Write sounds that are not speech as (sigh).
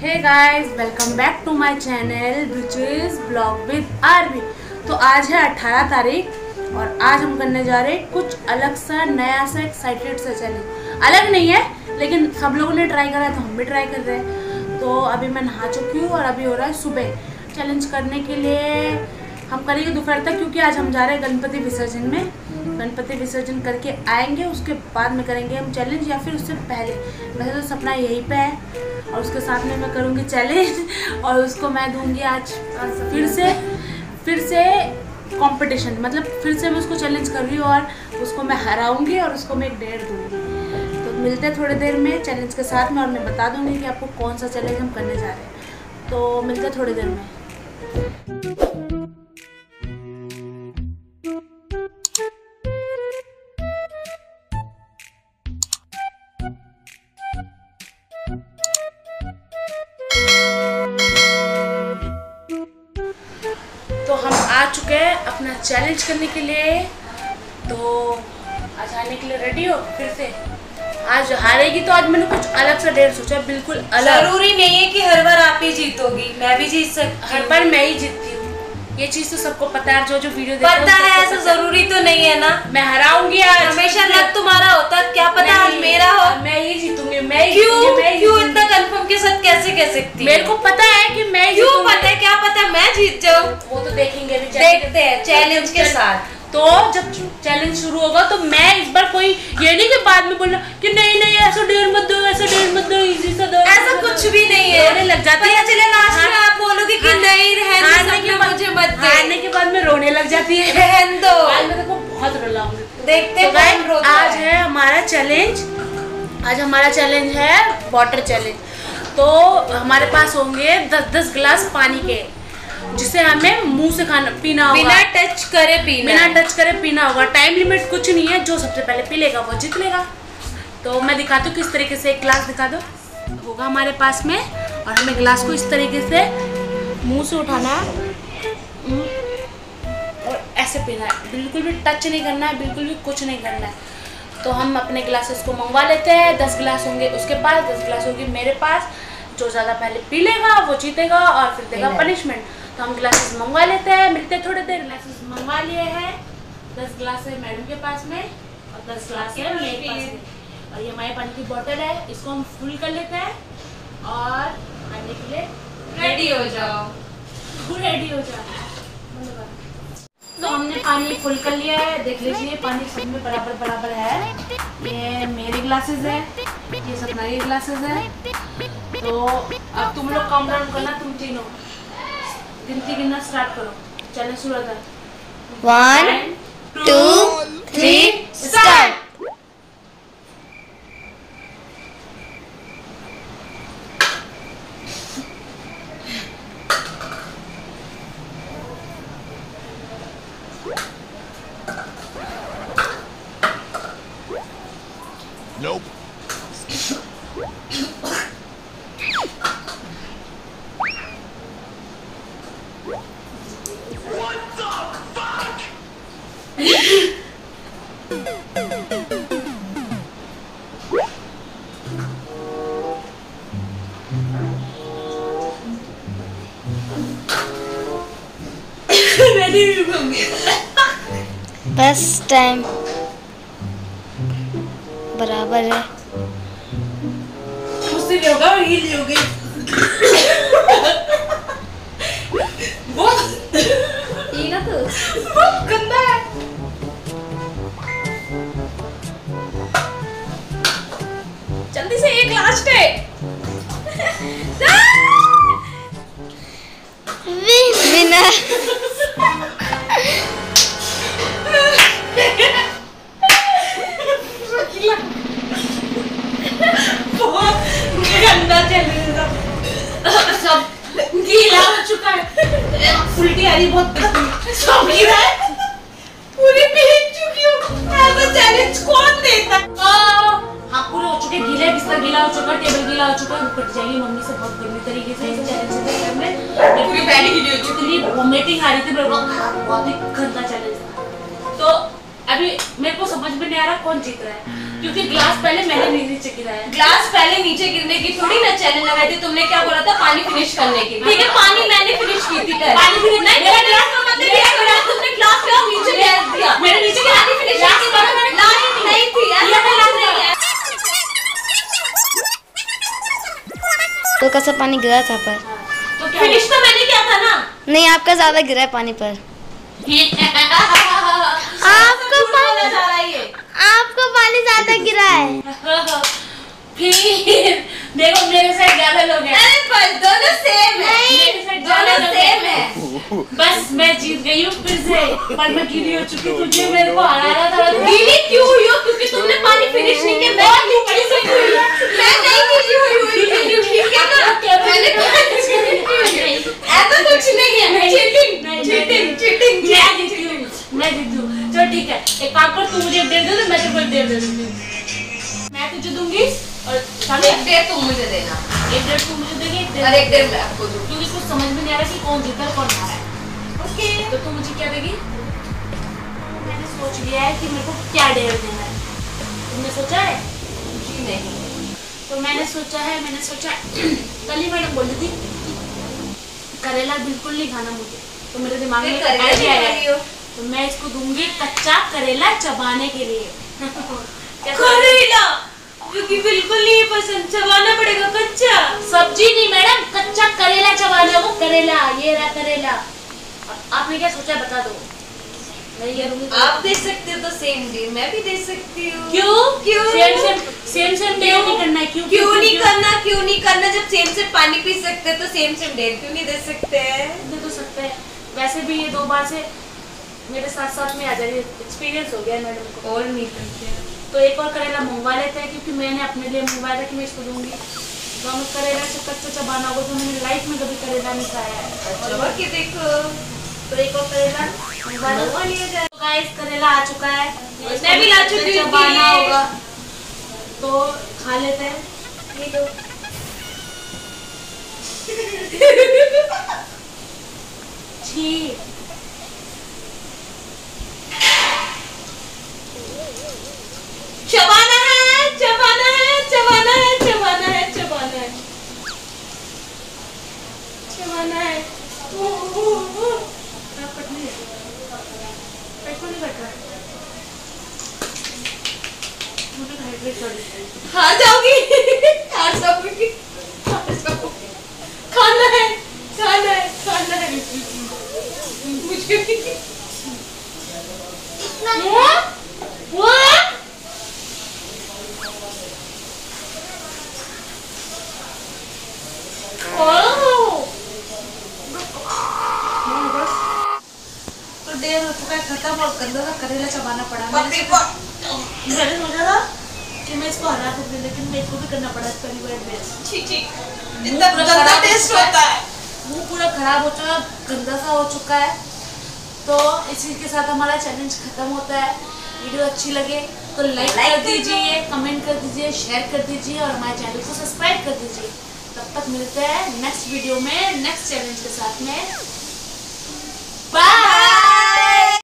Hey guys welcome back to my channel breaches blog with RB तो आज है 18 तारीख और आज हम करने जा रहे हैं कुछ अलग सा, नया सा एक्साइटेड सा चैलेंज अलग नहीं है, लेकिन सब लोगों ने ट्राई करा है तो हम भी ट्राई कर रहे हैं। तो अभी मैं नहा चुकी हूँ और अभी हो रहा है सुबह। चैलेंज करने के लिए हम करेंगे दोपहर तक, क्योंकि आज हम जा रहे हैं गणपति विसर्जन में। गणपति विसर्जन करके आएँगे, उसके बाद में करेंगे हम चैलेंज या फिर उससे पहले। वैसे तो सपना यहीं पे है। और उसके साथ में मैं करूँगी चैलेंज और उसको मैं दूँगी आज फिर से फिर से कंपटीशन मतलब फिर से मैं उसको चैलेंज कर रही हूँ और उसको मैं हराऊँगी और उसको मैं एक डेढ़ दूँगी। तो मिलते हैं थोड़ी देर में चैलेंज के साथ में और मैं बता दूँगी कि आपको कौन सा चैलेंज हम करने जा रहे हैं। तो मिलते हैं थोड़ी देर में। तो हम आ चुके हैं अपना चैलेंज करने के लिए। तो आज आने के लिए रेडी हो? फिर से। आज हारेगी तो आज मैंने कुछ अलग सा डेट सोचा बिल्कुल अलग। ज़रूरी नहीं है कि हर बार आप ही जीतोगी मैं भी जीत सकती हर बार मैं ही जीतती हूँ ये चीज़ तो सबको पता है जो जो वीडियो पता है ऐसा ज़रूरी तो नहीं है ना? मैं हराऊँगी आज। हमेशा लग तुम्हारा होता क्या पता आज मेरा हो। मैं ही जीतूँगी मैं ही क्यों? क्यों इतना कंफर्म के साथ कैसे कह सकती मेरे को पता है कि मैं क्यों पता है क्या पता मैं जीत जाऊँ? वो तो देखेंगे देखते हैं चैलेंज के साथ। तो जब चैलेंज शुरू होगा तो मैं इस बार कोई ये नहीं कि बाद में बोलना कि नहीं नहीं ऐसा डेढ़ मत दो ऐसा डेढ़ मत दो इजी सा दो। ऐसा कुछ भी नहीं रोने है लग जाती है। चले लास्ट में हाँ। आप बोलोगे कि हाँ। नहीं रहने हारने के बाद मुझे मत हारने दे के बाद में रोने लग जाती है। रहन दो। आज मैं देखो बहुत रुलाऊँगी देखते तो हैं कौन आज है। है हमारा चैलेंज आज हमारा चैलेंज है वाटर चैलेंज तो हमारे पास होंगे दस दस गिलास पानी के। जिसे हमें मुँह से खाना पीना होगा। बिना टच करे पीना बिना टच करे पीना होगा। टाइम लिमिट कुछ नहीं है जो सबसे पहले पी लेगा वो जीत लेगा। तो मैं दिखाती हूँ किस तरीके से एक गिलास दिखा दो। होगा हमारे पास में और हमें गिलास को इस तरीके से मुँह से उठाना है। हम्म, और ऐसे पीना है। बिल्कुल भी टच नहीं करना है बिल्कुल भी कुछ नहीं करना है। तो हम अपने ग्लासेस को मंगवा लेते हैं। दस गिलास होंगे उसके पास दस गिलास होगी मेरे पास। जो ज़्यादा पहले पी लेगा वो जीतेगा और फिर देगा पनिशमेंट तो हम ग्लासेस मंगवा लेते हैं। मिलते हैं थोड़ी देर। ग्लासेस मंगवा लिए हैं। दस ग्लास है मैडम के पास में और दस ग्लास है मेरे पास में। और ये हमारे पानी की बॉटल है। इसको हम फुल कर लेते हैं और आने के लिए रेडी हो जाओ। रेडी हो जाओ। तो हमने पानी फुल कर लिया है। देख लीजिए पानी सब में बराबर बराबर है। ये मेरे ग्लासेस है। ये सपना के ग्लासेस है। तो अब तुम लोग काउंट डाउन करना तुम तीनों। गिनती गिनना स्टार्ट करो। चलो शुरू होता है। वन टू थ्री स्टार्ट बस टाइम बराबर है। मुझसे होगा हिल ही होगी बहुत ये ना तो। बहुत गंदा है। जल्दी से एक लास्ट है। विनर बहुत गंदा चल रहा सब गीला है उल्टी आ रही बहुत सब गीला है पूरी भीग चुकी हूँ। ऐसा चैलेंज कौन देता? है हाँ पूरे हो चुके गीले बिस्तर गीला हो चुका टेबल गीला हो चुका कट जाएगी। मम्मी से बहुत गंदी तरीके से इस चैलेंज से में पूरी पहले गीली हो चुकी इतनी वोमिटिंग आ रही थी मेरे को बहुत ही गंदा चैलेंज था। तो अभी मेरे को समझ में नहीं आ रहा कौन जीत रहा है। क्योंकि ग्लास पहले मैंने नीचे गिराया ग्लास पहले नीचे गिरने की थोड़ी ना चैलेंज लगाई थी। तुमने क्या बोला था? पानी फिनिश करने की ठीक है पानी मैंने फिनिश की थी। पानी finish- नहीं मेरा मेरा ग्लास का मतलब ये है कि तुमने ग्लास का नीचे गिरा दिया मेरे नीचे गिरा- पानी फिनिश ग्लास की का मैंने लाइन नहीं थी ये ऐसा मैं कुछ नहीं है तो कैसा पानी गिरा था पर। तो क्या फिनिश तो मैंने किया था ना? नहीं आपका ज़्यादा गिरा है पानी पर। (laughs) आपको पानी जा रहा है आपको पानी ज़्यादा गिरा है। (laughs) फिर देखो मेरे साथ ज़्यादा लोग हैं। अरे पर दोनों सेम है। मेरे साथ दोनों सेम है। बस मैं जीत गई हूँ फिर से। पर मैं गिरी हो चुकी तुझे मेरे को हराना था। गीली क्यों हुई हो क्योंकि तुमने पानी फिनिश नहीं किया मैं नीचे से हुई मैं नहीं गीली हुई हुई ठीक है ना मैंने पानी फिनिश नहीं किया। ऐसा कुछ नहीं है चीटिंग चीटिंग चीटिंग मैं जीती हूँ मैं जीती हूँ चलो ठीक है एक काम कर तू मुझे एक डेढ़ दे दे मैं तेरे को एक डेढ़ दे दूँगी मैं तुझे दूँगी और एक डेढ़ तुम मुझे देना। एक डेढ़ तू मुझे देगी एक डेढ़ एक डेढ़ मैं आपको दूँ। क्योंकि कुछ समझ में नहीं आ रहा कि कौन जीता है कौन हारा है। ओके। तो तू मुझे क्या देगी? मैंने सोच लिया है कि मेरे को क्या डेढ़ देना है। तुमने सोचा है? जी नहीं। तो मैंने सोचा है मैंने सोचा कल ही मैंने बोली थी करेला बिल्कुल नहीं खाना मुझे। तो मेरे दिमाग में करेला आइडिया आया। तो मैं इसको दूँगी कच्चा करेला चबाने के लिए। (laughs) कैसा? क्योंकि बिल्कुल नहीं पसंद चबाना पड़ेगा कच्चा। सब्ज़ी नहीं मैडम कच्चा करेला चबाने को करेला ये रहा करेला। आपने क्या सोचा बता दो। मैं ये दूँगी आप दे सकते हो तो सेम डे मैं भी दे सकती हूँ। क्यों? क्यों? Same same same same day नहीं करना है क्यों क्यों नहीं करना क्यों नहीं करना? जब सेम से पानी पी सकते हैं, तो सेम सेम डेट क्यों नहीं दे सकते? दे तो सकते हैं। वैसे भी ये दो बार से मेरे साथ साथ में आ जाएगी एक्सपीरियंस हो। गया मैडम को। और नहीं करते। तो एक और करेला मंगवा लेते हैं क्योंकि मैंने अपने लिए मंगवाया था कि मैं इसको दूँगी। तो हमें करेला से कच्चा चबाना होगा जो मैंने लाइफ में कभी करेला नहीं खाया है। चबा के देखो तो एक और करेला मंगवा लिया जाए। तो गाइस करेला आ चुका है। मैं भी ला चुकी हूँ। चबाना होगा। तो खा लेते हैं। ये दो। (laughs) छी। चबाना है चबाना है चबाना है चबाना है चबाना है। चबाना है। है। हार जाओगी। (laughs) हार जाओगी। खाना है खाना है खाना है। मुझे भी देर हो चुका है खत्म और गंदा सा करेला चबाना पड़ा। मैंने सोचा- था कि मैं इसको हरा सकती लेकिन मेरे को भी करना पड़ा पहली बार छी छी मुँह इतना गंदा खराब टेस्ट हो चुका होता है। मुँह पूरा खराब हो चुका है गंदा सा हो चुका है। तो इसी के साथ हमारा चैलेंज खत्म होता है। वीडियो अच्छी लगे तो लाइक कर दीजिए कमेंट कर दीजिए शेयर कर दीजिए और हमारे चैनल को सब्सक्राइब कर दीजिए। तब तक मिलते हैं नेक्स्ट वीडियो में नेक्स्ट चैलेंज के साथ में।